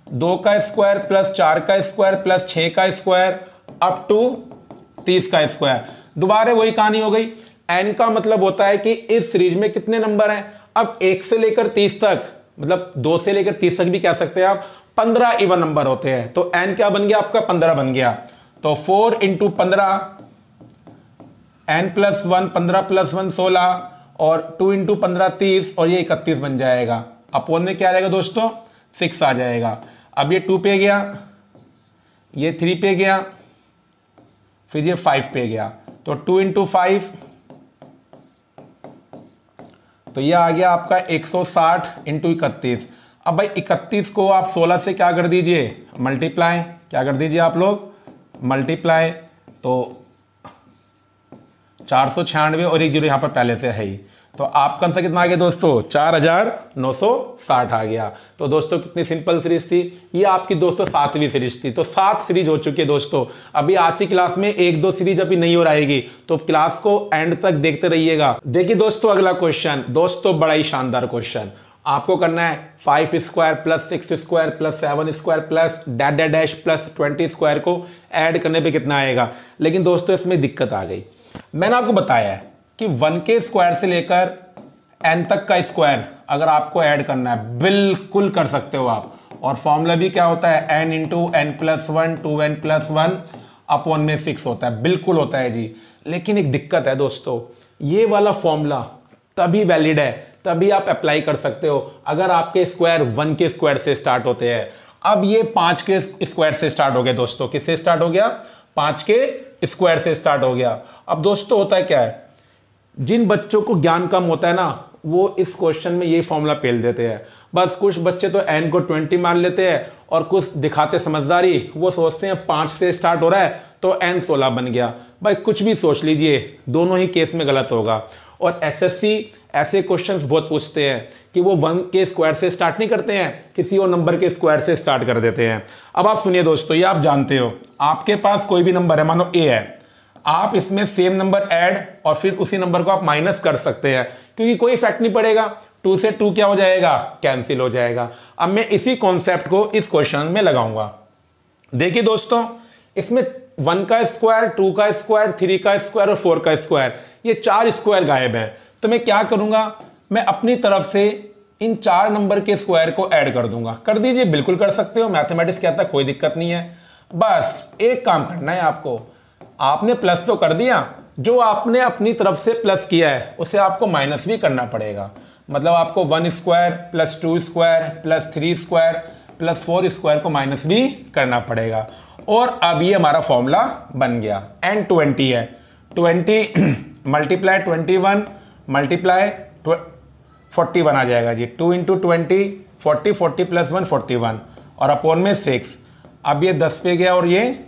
दो का स्क्वायर प्लस चार का स्क्वायर प्लस छ का स्क्वायर अप टू तीस का स्क्वायर दोबारा वही कहानी हो गई। एन का मतलब होता है कि इस सीरीज़ में कितने नंबर हैं? अब एक से लेकर तीस तक मतलब दो से लेकर तीस तक भी कह सकते हैं आप, पंद्रह इवन नंबर होते हैं। तो एन क्या बन गया? आपका पंद्रह बन गया। तो फोर इंटू पंद्रह एन प्लस वन पंद्रह प्लस वन सोलह, और टू इंटू पंद्रह, तीस, और ये इकतीस बन जाएगा। अपोन में क्या आ जाएगा दोस्तों? सिक्स आ जाएगा। अब ये टू पे गया, ये थ्री पे गया, फिर ये फाइव पे गया। तो टू इंटू फाइव तो ये आ गया आपका 160 सौ साठ इंटू इकतीस। अब भाई इकतीस को आप 16 से क्या कर दीजिए? मल्टीप्लाई। क्या कर दीजिए आप लोग? मल्टीप्लाई। तो चार सौ छियानवे और एक ज़ीरो यहाँ पर पहले से है ही। तो आपका आंसर कितना आ गया दोस्तों? चार हज़ार नौ सौ साठ आ गया। तो दोस्तों, कितनी सिंपल सीरीज़ थी? ये आपकी दोस्तों सातवीं सीरीज़ थी। तो सात सीरीज़ हो चुकी है दोस्तों। अभी आज की क्लास में एक दो सीरीज़ अभी नहीं हो रहेगी। तो क्लास को एंड तक देखते रहिएगा। देखिए दोस्तों, अगला क्वेश्चन दोस्तों, बड़ा ही शानदार क्वेश्चन आपको करना है five square plus six square plus seven square plus dot dash plus twenty square को ऐड करने पे कितना आएगा? लेकिन दोस्तों, इसमें दिक्कत आ गई। मैंने आपको बताया है कि वन के स्क्वायर से लेकर एन तक का स्क्वायर अगर आपको ऐड करना है, बिल्कुल कर सकते हो आप। और फॉर्मूला भी क्या होता है? N into n plus one two n plus one upon में सिक्स होता है। बिल्कुल होता है जी। लेकिन एक दिक्कत है दोस्तों, ये वाला फॉर्मूला तभी वैलिड है, तभी आप अप्लाई कर सकते हो अगर आपके स्क्वायर वन के स्क्वायर से स्टार्ट होते हैं। अब ये पाँच के स्क्वायर से स्टार्ट हो गया दोस्तों। किससे स्टार्ट हो गया? पाँच के स्क्वायर से स्टार्ट हो गया। अब दोस्तों होता है क्या है? जिन बच्चों को ज्ञान कम होता है ना, वो इस क्वेश्चन में ये फॉर्मूला पेल देते हैं। बस कुछ बच्चे तो एन को ट्वेंटी मान लेते हैं और कुछ दिखाते समझदारी, वो सोचते हैं पाँच से स्टार्ट हो रहा है तो एन सोलह बन गया। भाई कुछ भी सोच लीजिए, दोनों ही केस में गलत होगा। और एसएससी ऐसे क्वेश्चंस बहुत पूछते हैं कि वो वन के स्क्वायर से स्टार्ट नहीं करते हैं, किसी और नंबर के स्क्वायर से स्टार्ट कर देते हैं। अब आप सुनिए दोस्तों, ये आप जानते हो, आपके पास कोई भी नंबर है, मानो ए है। आप इसमें सेम नंबर ऐड और फिर उसी नंबर को आप माइनस कर सकते हैं। क्योंकि कोई इफ़ेक्ट नहीं पड़ेगा। टू से टू क्या हो जाएगा? कैंसिल हो जाएगा। अब मैं इसी कॉन्सेप्ट को इस क्वेश्चन में लगाऊँगा। देखिए दोस्तों, इसमें वन का स्क्वायर टू का स्क्वायर थ्री का स्क्वायर और फोर का स्क्वायर ये चार स्क्वायर गायब हैं। तो मैं क्या करूँगा? मैं अपनी तरफ़ से इन चार नंबर के स्क्वायर को ऐड कर दूँगा। कर दीजिए, बिल्कुल कर सकते हो। मैथमेटिक्स कहता कोई दिक्कत नहीं है। बस एक काम करना है आपको। आपने प्लस तो कर दिया, जो आपने अपनी तरफ़ से प्लस किया है, उसे आपको माइनस भी करना पड़ेगा। मतलब आपको one square plus two square plus three square plus four square को माइनस भी करना पड़ेगा। और अब ये हमारा फॉर्मूला बन गया। एन ट्वेंटी है। Twenty multiply twenty one, multiply forty one आ जाएगा जी। Two into twenty, forty forty plus one, forty one. और अपोन में सिक्स। अब ये दस पे गया और ये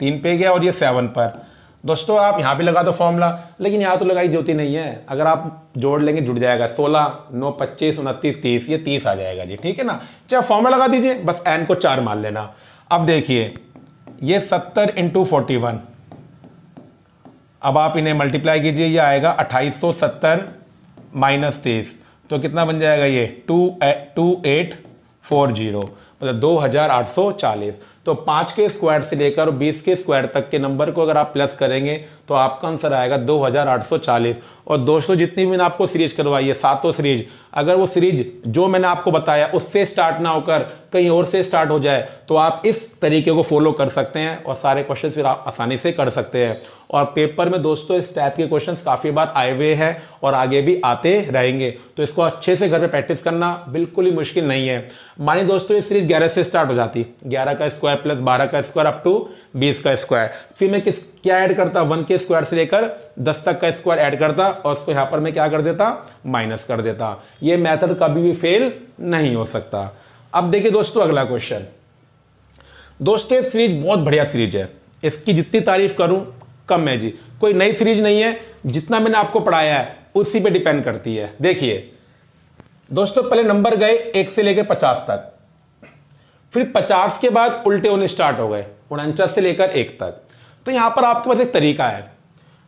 तीन पे गया और ये सेवन पर। दोस्तों, आप यहाँ पे लगा दो फॉर्मूला लेकिन यहाँ तो लगाई ज़रूरत नहीं है। अगर आप जोड़ लेंगे, जुड़ जाएगा। सोलह, नौ, पच्चीस, उनतीस, तीस, ये तीस आ जाएगा जी, ठीक है ना? चाहे फॉर्मूला लगा दीजिए, बस एन को चार मान लेना। अब देखिए, ये सत्तर इंटू फोर्टी वन अब आप इन्हें मल्टीप्लाई कीजिए, ये आएगा अट्ठाईस सौ सत्तर माइनस तीस। तो कितना बन जाएगा ये? Two two eight four zero मतलब दो हज़ार आठ सौ चालीस। तो पाँच के स्क्वायर से लेकर बीस के स्क्वायर तक के नंबर को अगर आप प्लस करेंगे तो आपका आंसर आएगा दो हज़ार आठ सौ चालीस। और दोस्तों, जितनी मैंने आपको सीरीज़ करवाई है, सातों सीरीज़, अगर वो सीरीज़ जो मैंने आपको बताया, उससे स्टार्ट ना होकर कहीं और से स्टार्ट हो जाए तो आप इस तरीके को फॉलो कर सकते हैं और सारे क्वेश्चन फिर आप आसानी से कर सकते हैं। और पेपर में दोस्तों, इस टाइप के क्वेश्चंस काफ़ी बार आए हुए हैं और आगे भी आते रहेंगे। तो इसको अच्छे से घर में प्रैक्टिस करना बिल्कुल ही मुश्किल नहीं है। मानिए दोस्तों ये सीरीज़ ग्यारह से स्टार्ट हो जाती। ग्यारह का स्क्वायर प्लस बारह का स्क्वायर अप टू बीस का स्क्वायर फिर मैं किस, क्या ऐड करता? वन के स्क्वायर से लेकर दस तक का स्क्वायर ऐड करता और उसको यहाँ पर मैं क्या कर देता? माइनस कर देता। ये मेथड कभी भी फेल नहीं हो सकता। अब देखिए दोस्तों अगला क्वेश्चन दोस्तों सीरीज़ बहुत बढ़िया सीरीज़ है। इसकी जितनी तारीफ़ करूँ, कम है जी। कोई नई सीरीज़ नहीं है, जितना मैंने आपको पढ़ाया है, उसी पे डिपेंड करती है। देखिए, दोस्तों, पहले नंबर गए एक से लेकर पचास तक। फिर पचास के बाद उल्टे होने स्टार्ट हो गए, उनचास से लेकर एक तक। तो यहाँ पर आपके पास एक तरीका है।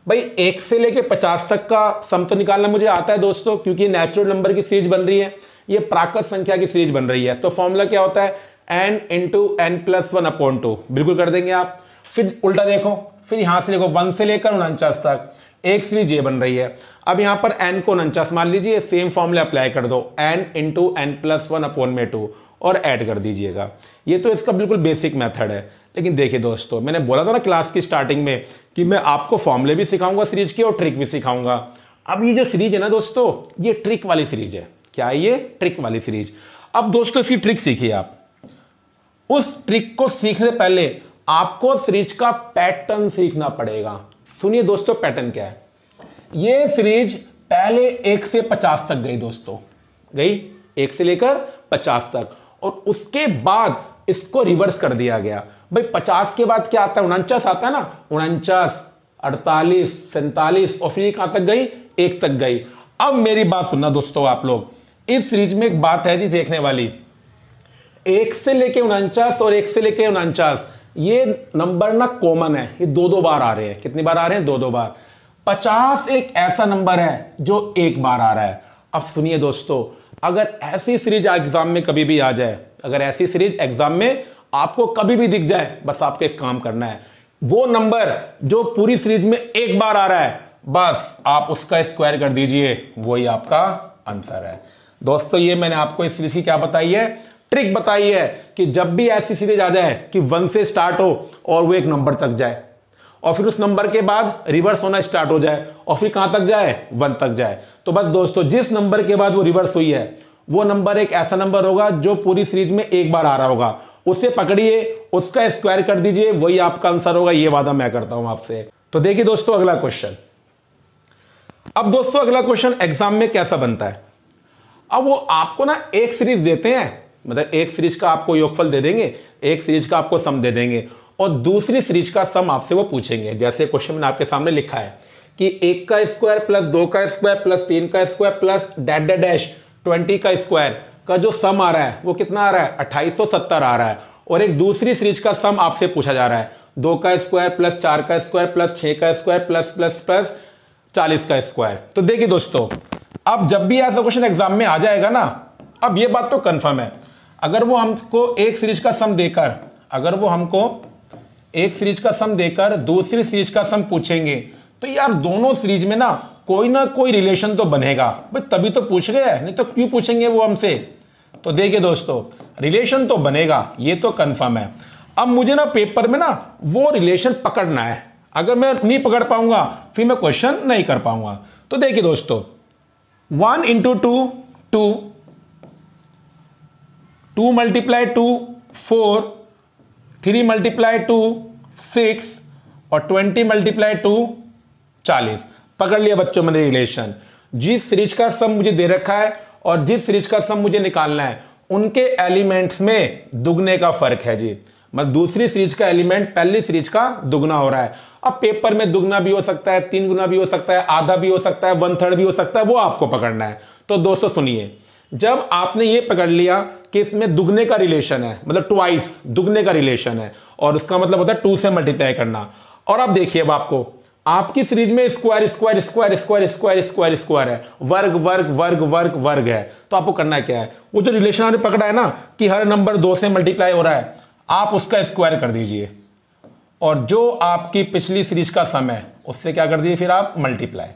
भाई, एक से लेकर पचास तक का सम तो निकालना मुझे आता है दोस्तों, क्योंकि नेचुरल नंबर की सीरीज़ बन रही है। ये प्राकृत संख्या की सीरीज़ बन रही है। तो फॉर्मूला क्या होता है? N into n plus one upon two बिल्कुल कर देंगे आप। फिर उल्टा देखो। फिर यहाँ से देखो वन से लेकर उनचास तक। एक सीरीज़ ये बन रही है। अब यहाँ पर एन को उनचास मान लीजिए सेम फॉर्मूला अप्लाई कर दो। N into n plus one upon में टू और ऐड कर दीजिएगा। ये तो इसका बिल्कुल बेसिक मेथड है। लेकिन देखिए दोस्तों, मैंने बोला था ना क्लास की स्टार्टिंग में कि मैं आपको फॉर्मूले भी सिखाऊँगा सीरीज़ की और ट्रिक भी सिखाऊँगा। अब ये जो सीरीज़ है ना दोस्तों, ये ट्रिक वाली सीरीज़ है। क्या ये? ट्रिक वाली सीरीज़ अब दोस्तों इसकी ट्रिक सीखिए आप। उस ट्रिक को सीखने पहले आपको सीरीज़ का पैटर्न सीखना पड़ेगा। सुनिए दोस्तों पैटर्न क्या है? ये सीरीज़ पहले एक से पचास तक गई दोस्तों। गई? एक से लेकर पचास तक। और उसके बाद इसको रिवर्स कर दिया गया। भाई, पचास के बाद क्या आता है? उनचास आता है ना? उनचास, अड़तालीस, सैतालीस, और फिर कहाँ तक गई? एक तक गई। अब मेरी बात सुनना दोस्तों आप लोग। इस सीरीज़ में एक बात है जी देखने वाली। एक से लेके उनचास और एक से लेके उनचास, ये नंबर ना कॉमन है। ये दो दो बार आ रहे हैं। कितनी बार आ रहे हैं? दो दो बार। पचास एक ऐसा नंबर है जो एक बार आ रहा है। अब सुनिए दोस्तों, अगर ऐसी सीरीज़ एग्ज़ाम में कभी भी आ जाए, अगर ऐसी सीरीज़ एग्ज़ाम में आपको कभी भी दिख जाए, बस आपको एक काम करना है। वो नंबर जो पूरी सीरीज़ में एक बार आ रहा है, बस आप उसका स्क्वायर कर दीजिए। वही आपका आंसर है। दोस्तों, ये मैंने आपको इस सीरीज़ की क्या बताई है? ट्रिक बताई है कि जब भी ऐसी सीरीज़ आ जाए कि वन से स्टार्ट हो और वो एक नंबर तक जाए, और फिर उस नंबर के बाद रिवर्स होना स्टार्ट हो जाए, और फिर कहाँ तक जाए? वन तक जाए। तो बस दोस्तों, जिस नंबर के बाद वो रिवर्स हुई है, वो नंबर एक ऐसा नंबर होगा जो पूरी सीरीज़ में एक बार आ रहा होगा। उसे पकड़िए, उसका स्क्वायर कर दीजिए, वही आपका आंसर होगा। ये वादा मैं करता हूँ आपसे। तो देखिए दोस्तों, अगला क्वेश्चन अब दोस्तों, अगला क्वेश्चन एग्ज़ाम में कैसा बनता है? अब वो आपको ना एक सीरीज़ देते हैं। मतलब एक सीरीज़ का आपको योगफल दे देंगे, एक सीरीज़ का आपको सम दे देंगे और दूसरी सीरीज़ का सम आपसे वो पूछेंगे। जैसे क्वेश्चन मैंने आपके सामने लिखा है कि एक का स्क्वायर प्लस दो का स्क्वायर प्लस तीन का square plus dot dash twenty का स्क्वायर का जो सम आ रहा है, वो कितना आ रहा है? अट्ठाईस आ रहा है। और एक दूसरी सीरीज़ का सम आपसे पूछा जा रहा है। दो का स्क्वायर प्लस चार का स्क्वायर प्लस छः का स्क्वायर प्लस प्लस प्लस चालीस का स्क्वायर तो देखिए दोस्तों अब जब भी ऐसा क्वेश्चन एग्ज़ाम में आ जाएगा ना, अब ये बात तो कंफर्म है। अगर वो हमको एक सीरीज़ का सम देकर, अगर वो हमको एक सीरीज़ का सम देकर दूसरी सीरीज़ का सम पूछेंगे तो यार दोनों सीरीज़ में ना कोई ना कोई रिलेशन तो बनेगा। भाई तभी तो पूछ रहे हैं, नहीं तो क्यों पूछेंगे वो हमसे? तो देखिए दोस्तों रिलेशन तो बनेगा, ये तो कंफर्म है। अब मुझे ना पेपर में ना वो रिलेशन पकड़ना है। अगर मैं नहीं पकड़ पाऊँगा, फिर मैं क्वेश्चन नहीं कर पाऊँगा। तो देखिए दोस्तों one into two two. Two multiply two, four. Three multiply two, six. और ट्वेंटी मल्टीप्लाई टू, चालीस। पकड़ लिया बच्चों मैंने रिलेशन जिस सीरीज़ का सम मुझे दे रखा है और जिस सीरीज़ का सम मुझे निकालना है, उनके एलिमेंट्स में दुगने का फ़र्क है जी। मतलब दूसरी सीरीज़ का एलिमेंट पहली सीरीज़ का दुगना हो रहा है। अब पेपर में दुगना भी हो सकता है, तीन गुना भी हो सकता है, आधा भी हो सकता है वन थर्ड भी हो सकता है, वो आपको पकड़ना है। तो दोस्तों सुनिए, जब आपने ये पकड़ लिया कि इसमें दुगने का रिलेशन है मतलब ट्वाइस दुगने का रिलेशन है, और उसका मतलब होता है टू से मल्टीप्लाई करना। और अब देखिए अब आपको, आपकी सीरीज़ में square square square square square square square है। वर्ग वर्ग वर्ग वर्ग वर्ग है। तो आपको करना क्या है? वो जो रिलेशन आपने पकड़ा है ना, कि हर नंबर दो से मल्टीप्लाई हो रहा है आप उसका स्क्वायर कर दीजिए। और जो आपकी पिछली सीरीज़ का सम है, उससे क्या कर दीजिए, फिर आप मल्टीप्लाई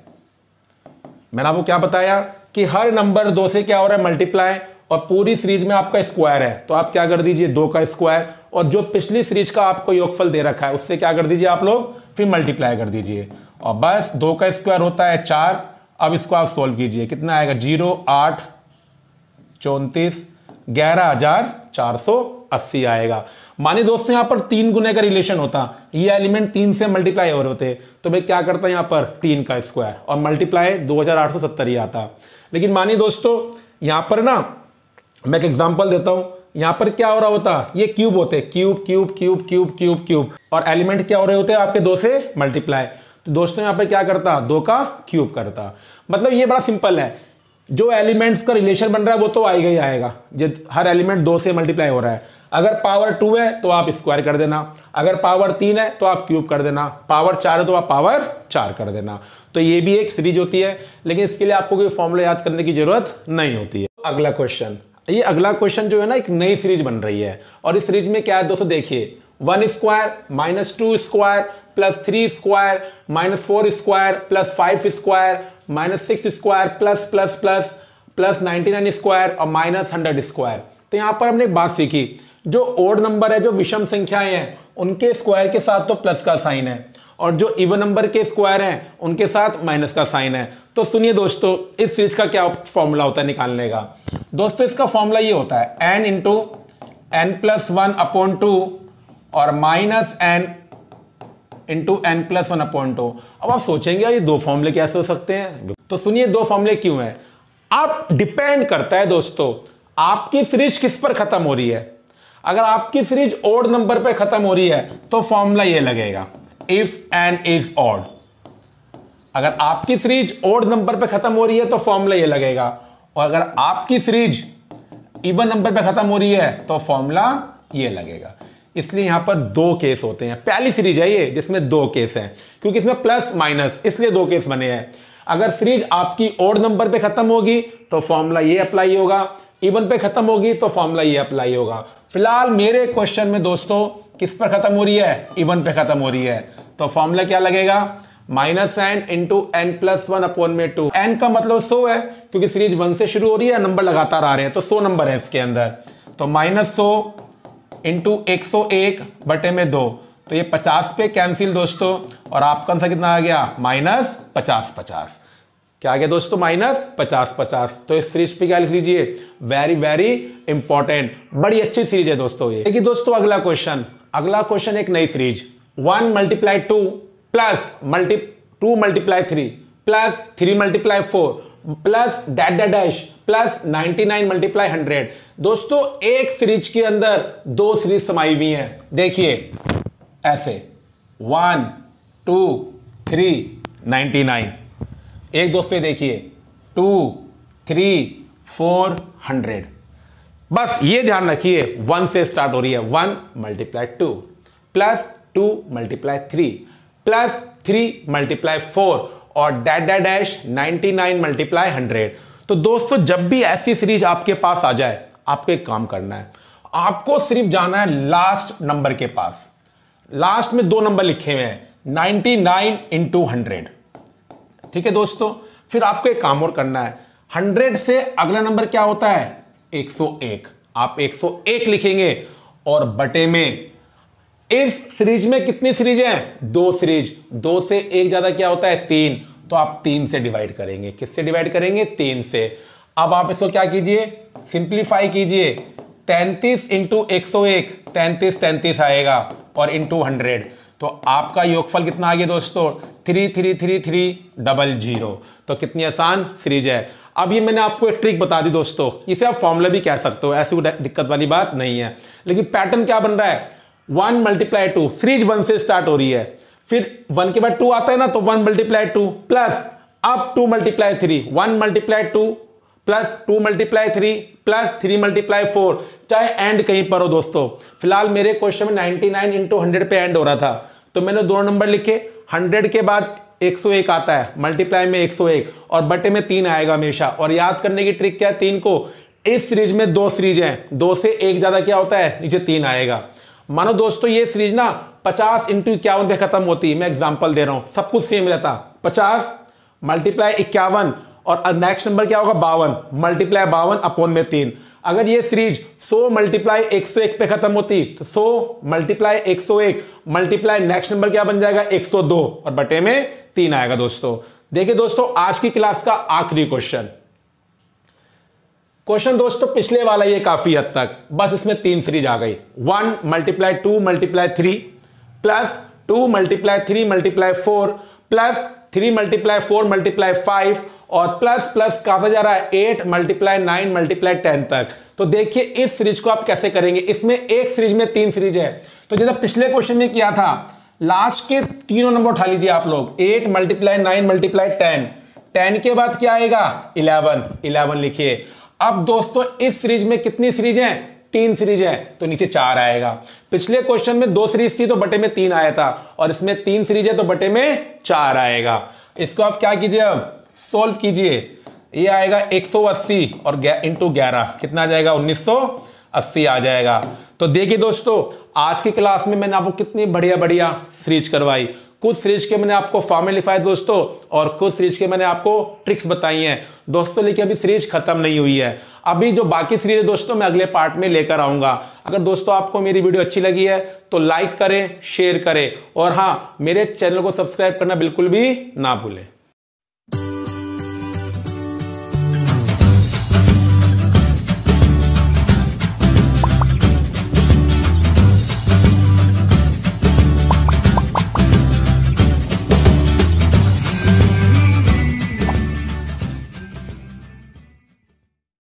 मैंने आपको क्या बताया कि हर नंबर दो से क्या हो रहा है मल्टीप्लाई और पूरी सीरीज़ में आपका स्क्वायर है। तो आप क्या कर दीजिए, दो का स्क्वायर और जो पिछली सीरीज़ का आपको योगफल दे रखा है, उससे क्या कर दीजिए आप लोग, फिर मल्टीप्लाई कर दीजिए। और बस दो का स्क्वायर होता है चार, अब इसको आप सोल्व कीजिए। कितना आएगा? ज़ीरो, आठ, चौंतीस ग्यारह हज़ार चार सौ अस्सी आएगा। मानिए दोस्तों, यहाँ पर तीन गुने का रिलेशन होता। ये एलिमेंट तीन से मल्टीप्लाई हो रहे होते। तो मैं क्या करता यहाँ पर? तीन का स्क्वायर और मल्टीप्लाई दो हज़ार आठ सौ सत्तर ही आता। लेकिन मानिए दोस्तों, यहाँ पर ना, मैं एक एग्जांपल देता हूँ। यहाँ पर क्या हो रहा होता? ये क्यूब होते। Cube cube cube cube cube cube और एलिमेंट क्या हो रहे होते आपके दो से मल्टीप्लाई तो दोस्तों, यहाँ पर क्या करता? दो का क्यूब करता। मतलब ये बड़ा सिंपल है। जो एलिमेंट्स का रिलेशन बन रहा है, वो तो आएगा ही आएगा। हर एलिमेंट दो से मल्टीप्लाई हो रहा है। अगर पावर टू है तो आप स्क्वायर कर देना। अगर पावर तीन है तो आप क्यूब कर देना। पावर चार है तो आप पावर चार कर देना। तो ये भी एक सीरीज़ होती है, लेकिन इसके लिए आपको कोई फॉर्मूला याद करने की ज़रूरत नहीं होती है। अगला क्वेश्चन ये अगला क्वेश्चन जो है ना, एक नई सीरीज़ बन रही है। और इस सीरीज़ में क्या है, दोस्तों, देखिए, one square minus two square plus three square minus four square plus five square minus six square, plus plus plus plus ninety nine square और माइनस हंड्रेड स्क्वायर। तो यहाँ पर हमने एक बात सीखी, जो ओड नंबर है, जो विषम संख्याएँ हैं, उनके स्क्वायर के साथ तो प्लस का साइन है, और जो इवन नंबर के स्क्वायर हैं, उनके साथ माइनस का साइन है। तो सुनिए दोस्तों, इस चीज़ का क्या फॉर्मूला होता है निकालने का? दोस्तों, इसका फॉर्मूला ये होता है n into n plus one upon two और minus n into n plus one upon two अब आप सोचेंगे ये दो फॉर्मूले कैसे हो सकते हैं? तो सुनिए, दो फॉर्मूले क्यों हैं? अब डिपेंड करता है दोस्तों, आपकी फ्रिज किस पर खत्म हो रही है? अगर आपकी सीरीज़ ओड नंबर पे खत्म हो रही है तो फॉर्मूला ये लगेगा इफ़ एन इज़ ऑड अगर आपकी सीरीज़ ओड नंबर पे खत्म हो रही है तो फॉर्मूला ये लगेगा। और अगर आपकी सीरीज़ इवन नंबर पर खत्म हो रही है तो फॉर्मूला ये लगेगा। इसलिए यहाँ पर दो केस होते हैं। पहली सीरीज़ है ये, जिसमें दो केस हैं, क्योंकि इसमें प्लस माइनस इसलिए दो केस बने हैं। अगर सीरीज़ आपकी ओड नंबर पे खत्म होगी तो फॉर्मूला ये अप्लाई होगा। इवन पे खत्म होगी तो फॉर्मूला ये अप्लाई होगा। फ़िलहाल मेरे क्वेश्चन में दोस्तों, किस पर खत्म हो रही है? इवन पे खत्म हो रही है। तो फॉर्मूला क्या लगेगा? Minus n into n plus one upon में टू एन का मतलब सो है, क्योंकि सीरीज़ वन से शुरू हो रही है नंबर लगातार आ रहे हैं तो सो नंबर है इसके अंदर। तो माइनस सो इंटू एक सौ एक बटे में दो। तो ये पचास पे कैंसिल दोस्तों, और आपका आंसर कितना आ गया? माइनस पचास पचास। क्या आ गया दोस्तों? माइनस पचास पचास। तो इस सीरीज़ पे क्या लिख लीजिए? वेरी वेरी इंपॉर्टेंट बड़ी अच्छी सीरीज़ है दोस्तों ये। देखिए दोस्तों, अगला क्वेश्चन अगला क्वेश्चन एक नई series one multiply two plus multi two multiply three plus three multiply four plus dot dot dash plus 99 multiply hundred. दोस्तों, एक सीरीज़ के अंदर दो सीरीज़ समाई हुई हैं। देखिए, ऐसे। One, two, three ninety nine. एक दोस्त देखिए। Two, three, four, hundred. बस ये ध्यान रखिए, वन से स्टार्ट हो रही है। One multiply two, plus two multiply three, plus three multiply four. और dot dot dash ninety nine multiply hundred. तो दोस्तों, जब भी ऐसी सीरीज़ आपके पास आ जाए, आपको एक काम करना है। आपको सिर्फ़ जाना है लास्ट नंबर के पास। लास्ट में दो नंबर लिखे हुए हैं नाइनटी नाइन इंटू हंड्रेड। ठीक है दोस्तों? फिर आपको एक काम और करना है। हंड्रेड से अगला नंबर क्या होता है? 101 आप 101 लिखेंगे और बटे में इस सीरीज़ में कितनी सीरीज़ है? दो सीरीज़। दो से एक ज़्यादा क्या होता है? तीन। तो आप तीन से डिवाइड करेंगे। किससे डिवाइड करेंगे? तीन से। अब आप इसको क्या कीजिए? सिंप्लीफाई कीजिए। तैंतीस इंटू एक सौ एक। तैंतीस तैंतीस आएगा और इंटू हंड्रेड तो आपका योगफल कितना आ गया दोस्तों? Three three three three double zero तो कितनी आसान सीरीज़ है। अब ये मैंने आपको एक ट्रिक बता दी दोस्तों। इसे आप फॉर्मूला भी कह सकते हो। ऐसी कोई दिक्कत वाली बात नहीं है। लेकिन पैटर्न क्या बन रहा है? One multiply two, series one से स्टार्ट हो रही है। फिर वन के बाद टू आता है ना तो वन मल्टीप्लाई टू प्लस अब two multiply three, one multiply two plus two multiply three plus three multiply four, चाहे एंड कहीं पर हो दोस्तों। फ़िलहाल मेरे क्वेश्चन में नाइनटी नाइन इंटू हंड्रेड पे एंड हो रहा था। तो मैंने दोनों नंबर लिखे, हंड्रेड के बाद 101 आता है, मल्टीप्लाई में 101 और बटे में तीन आएगा हमेशा। और याद करने की ट्रिक क्या है, तीन को, इस सीरीज़ में दो सीरीज़ हैं, दो से एक ज़्यादा क्या होता है, नीचे तीन आएगा। मानो दोस्तों, ये सीरीज़ ना पचास इंटू इक्यावन पे खत्म होती है। मैं एग्ज़ाम्पल दे रहा हूँ। सब कुछ सेम रहता। पचास मल्टीप्लाई इक्यावन और नेक्स्ट नंबर क्या होगा? बावन। मल्टीप्लाई बावन अपॉन में तीन। अगर ये सीरीज़ 100 मल्टीप्लाई 101 पे खत्म होती तो 100 मल्टीप्लाई 101 मल्टीप्लाई नेक्स्ट नंबर क्या बन जाएगा? 102 और बटे में तीन आएगा दोस्तों। देखिए दोस्तों, आज की क्लास का आखिरी क्वेश्चन क्वेश्चन दोस्तों पिछले वाला ये काफ़ी हद तक। बस इसमें तीन सीरीज़ आ गई। One multiply two multiply three plus two multiply three multiply four plus three multiply four multiply five और प्लस प्लस कहा जा रहा है? Eight multiply nine multiply ten तक। तो देखिए, इस सीरीज़ को आप कैसे करेंगे? इसमें एक सीरीज़ में तीन सीरीज़ है। तो जैसा पिछले क्वेश्चन में किया था लास्ट के तीनों नंबर उठा लीजिए आप लोग। Eight multiply nine multiply ten ten के बाद क्या आएगा? इलेवन इलेवन लिखिए। अब दोस्तों, इस सीरीज़ में कितनी सीरीज़ है? तीन सीरीज़ है तो नीचे चार आएगा। पिछले क्वेश्चन में दो सीरीज़ थी तो बटे में तीन आया था, और इसमें तीन सीरीज़ है तो बटे में चार आएगा। इसको आप क्या कीजिए अब? सोल्व कीजिए। ये आएगा 180 और इंटू ग्यारह। कितना आ जाएगा? 1980 आ जाएगा। तो देखिए दोस्तों, आज की क्लास में मैंने आपको कितनी बढ़िया बढ़िया सीरीज़ करवाई। कुछ सीरीज़ के मैंने आपको फॉर्मे है दोस्तों, और कुछ सीरीज़ के मैंने आपको ट्रिक्स बताई हैं। दोस्तों, लेकिन अभी सीरीज़ खत्म नहीं हुई है। अभी जो बाकी सीरीज़ है दोस्तों, मैं अगले पार्ट में लेकर आऊँगा। अगर दोस्तों आपको मेरी वीडियो अच्छी लगी है तो लाइक करें शेयर करें। और हाँ मेरे चैनल को सब्सक्राइब करना बिल्कुल भी ना भूलें।